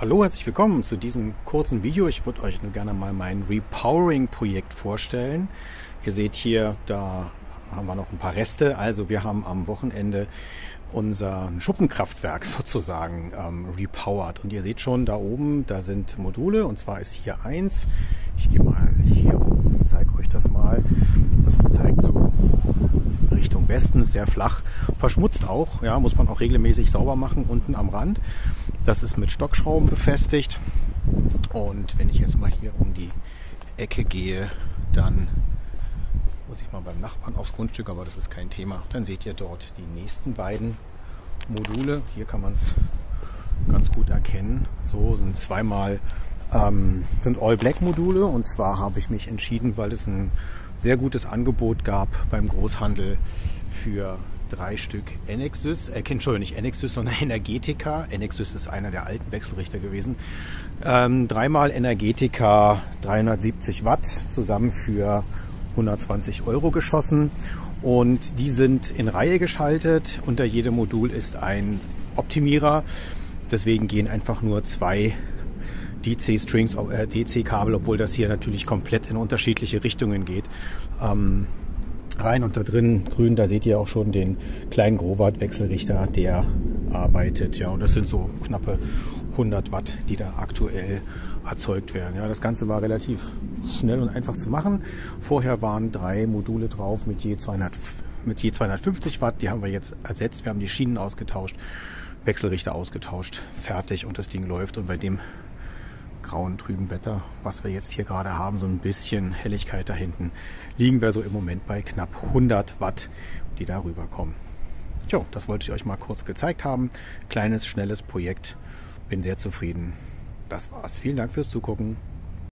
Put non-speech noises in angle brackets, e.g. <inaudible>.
Hallo, herzlich willkommen zu diesem kurzen Video. Ich würde euch nur gerne mal mein Repowering-Projekt vorstellen. Ihr seht hier, da haben wir noch ein paar Reste. Also wir haben am Wochenende unser Schuppenkraftwerk <laughs> sozusagen ähm, repowered. Und ihr seht schon da oben, da sind Module und zwar ist hier eins. Ich gehe mal hier rum, zeige euch das mal. Das zeigt so Richtung Westen, sehr flach, verschmutzt auch, ja, muss man auch regelmäßig sauber machen unten am Rand. Das ist mit Stockschrauben befestigt. Und wenn ich jetzt mal hier um die Ecke gehe, dann muss ich mal beim Nachbarn aufs Grundstück, aber das ist kein Thema. Dann seht ihr dort die nächsten beiden Module. Hier kann man es ganz gut erkennen. So sind zweimal ähm, sind All Black Module und zwar habe ich mich entschieden, weil es ein sehr gutes Angebot gab beim Großhandel für drei Stück Enexys, äh, Entschuldigung, nicht Enexys, sondern <laughs> Energetica. Enexys ist einer der alten Wechselrichter gewesen. Ähm, dreimal Energetica 370 Watt zusammen für 120 Euro geschossen und die sind in Reihe geschaltet. Unter jedem Modul ist ein Optimierer. Deswegen gehen einfach nur zwei DC-Strings, äh, DC-Kabel, obwohl das hier natürlich komplett in unterschiedliche Richtungen geht. Ähm, rein und da drin grün, da seht ihr auch schon den kleinen Growatt-Wechselrichter, der arbeitet. Ja, und das sind so knappe 100 Watt, die da aktuell erzeugt werden. Ja, das Ganze war relativ schnell und einfach zu machen. Vorher waren drei Module drauf mit je 200 mit je 250 Watt. Die haben wir jetzt ersetzt. Wir haben die Schienen ausgetauscht, Wechselrichter ausgetauscht, fertig und das Ding läuft. Und bei dem grauen, trüben Wetter, was wir jetzt hier gerade haben, so ein bisschen Helligkeit da hinten, liegen wir so im Moment bei knapp 100 Watt, die darüber kommen. Jo, das wollte ich euch mal kurz gezeigt haben. Kleines, schnelles Projekt. Bin sehr zufrieden. Das war's. Vielen Dank fürs Zugucken.